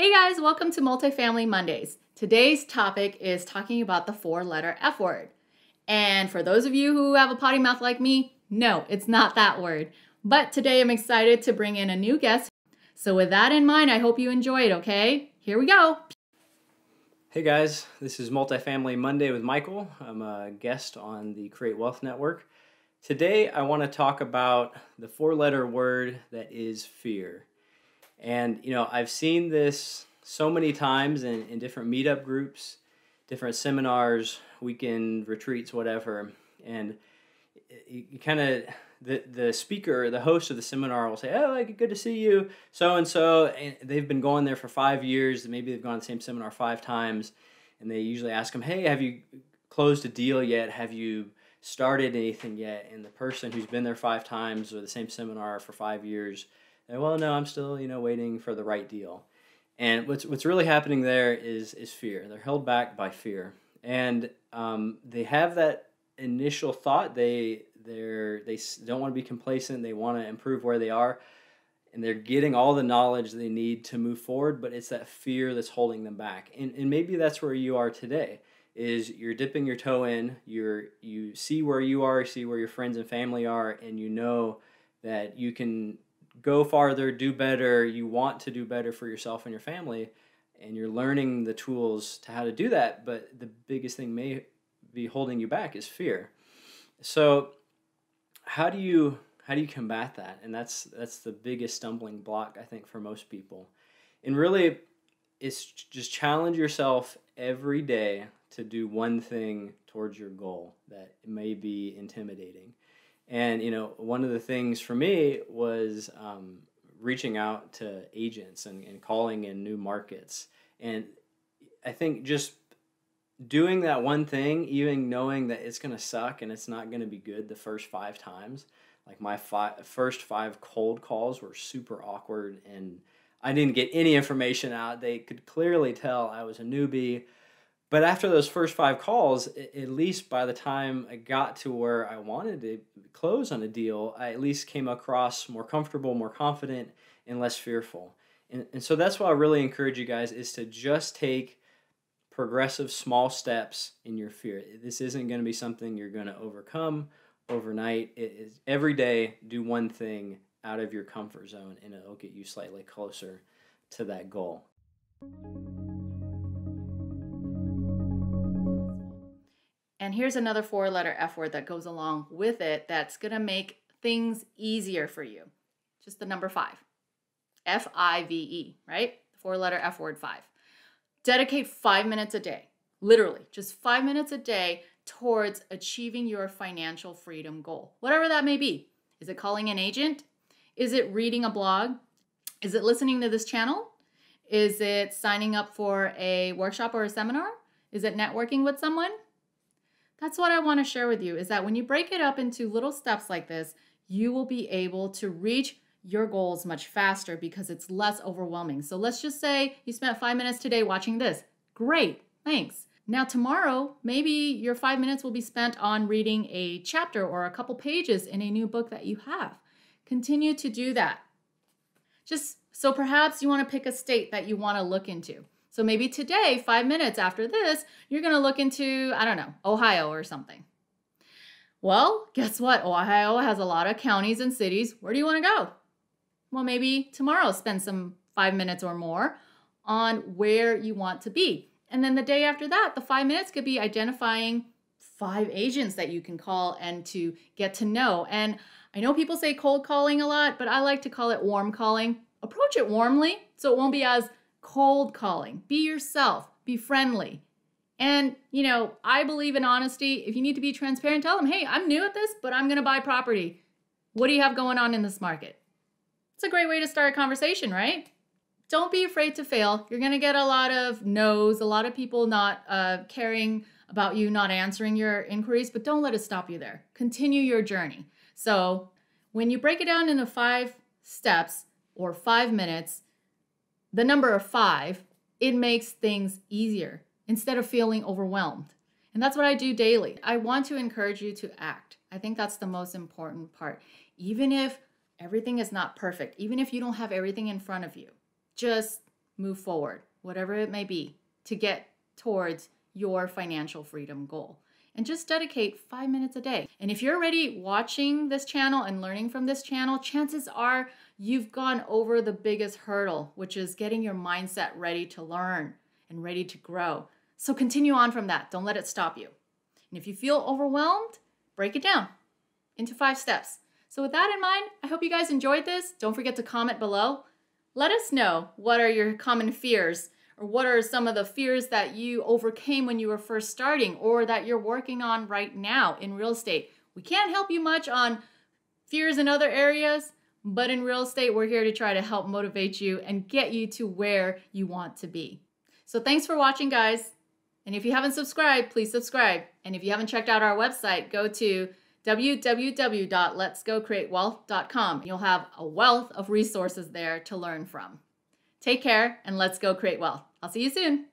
Hey guys, welcome to Multifamily Mondays. Today's topic is talking about the four letter F word. And for those of you who have a potty mouth like me, no, it's not that word. But today I'm excited to bring in a new guest. So, with that in mind, I hope you enjoy it, okay? Here we go. Hey guys, this is Multifamily Monday with Michael. I'm a guest on the Create Wealth Network. Today I want to talk about the four letter word that is fear. And, you know, I've seen this so many times in, in different meetup groups, different seminars, weekend retreats, whatever. And you, kind of, the, the speaker, the host of the seminar will say, Oh, like, good to see you, so and so. And they've been going there for five years. Maybe they've gone to the same seminar five times. And they usually ask them, Hey, have you closed a deal yet? Have you started anything yet? And the person who's been there five times or the same seminar for five years, well, no, I'm still, you know, waiting for the right deal. And what's what's really happening there is is fear. They're held back by fear, and um, they have that initial thought. They they're they don't want to be complacent. They want to improve where they are, and they're getting all the knowledge they need to move forward. But it's that fear that's holding them back. And and maybe that's where you are today. Is you're dipping your toe in. You're you see where you are, see where your friends and family are, and you know that you can go farther, do better, you want to do better for yourself and your family, and you're learning the tools to how to do that, but the biggest thing may be holding you back is fear. So how do you how do you combat that? And that's that's the biggest stumbling block I think for most people. And really it's just challenge yourself every day to do one thing towards your goal that may be intimidating. And you know, one of the things for me was um, reaching out to agents and, and calling in new markets. And I think just doing that one thing, even knowing that it's going to suck and it's not going to be good the first five times, like my five, first five cold calls were super awkward and I didn't get any information out. They could clearly tell I was a newbie. But after those first five calls, at least by the time I got to where I wanted to close on a deal, I at least came across more comfortable, more confident, and less fearful. And, and so that's why I really encourage you guys is to just take progressive small steps in your fear. This isn't going to be something you're going to overcome overnight. It is every day do one thing out of your comfort zone and it'll get you slightly closer to that goal. And here's another four letter F word that goes along with it that's going to make things easier for you. Just the number five F I V E, right? Four letter F word five. Dedicate five minutes a day, literally, just five minutes a day towards achieving your financial freedom goal, whatever that may be. Is it calling an agent? Is it reading a blog? Is it listening to this channel? Is it signing up for a workshop or a seminar? Is it networking with someone? That's what I want to share with you is that when you break it up into little steps like this, you will be able to reach your goals much faster because it's less overwhelming. So let's just say you spent five minutes today watching this. Great, thanks. Now, tomorrow, maybe your five minutes will be spent on reading a chapter or a couple pages in a new book that you have. Continue to do that. Just so perhaps you want to pick a state that you want to look into. So maybe today, five minutes after this, you're going to look into, I don't know, Ohio or something. Well, guess what? Ohio has a lot of counties and cities. Where do you want to go? Well, maybe tomorrow spend some five minutes or more on where you want to be. And then the day after that, the five minutes could be identifying five agents that you can call and to get to know. And I know people say cold calling a lot, but I like to call it warm calling. Approach it warmly so it won't be as cold calling. Be yourself, be friendly. And, you know, I believe in honesty. If you need to be transparent, tell them, hey, I'm new at this, but I'm going to buy property. What do you have going on in this market? It's a great way to start a conversation, right? Don't be afraid to fail. You're going to get a lot of no's, a lot of people not uh, caring about you, not answering your inquiries, but don't let it stop you there. Continue your journey. So, when you break it down into five steps or five minutes, the number of five, it makes things easier instead of feeling overwhelmed. And that's what I do daily. I want to encourage you to act. I think that's the most important part. Even if everything is not perfect, even if you don't have everything in front of you, just move forward, whatever it may be, to get towards your financial freedom goal. And just dedicate five minutes a day. And if you're already watching this channel and learning from this channel, chances are you've gone over the biggest hurdle, which is getting your mindset ready to learn and ready to grow. So continue on from that. Don't let it stop you. And if you feel overwhelmed, break it down into five steps. So, with that in mind, I hope you guys enjoyed this. Don't forget to comment below. Let us know what are your common fears or what are some of the fears that you overcame when you were first starting or that you're working on right now in real estate. We can't help you much on fears in other areas, but in real estate, we're here to try to help motivate you and get you to where you want to be. So, thanks for watching, guys. And if you haven't subscribed, please subscribe. And if you haven't checked out our website, go to www.letsgocreatewealth.com. You'll have a wealth of resources there to learn from. Take care and let's go create wealth. I'll see you soon.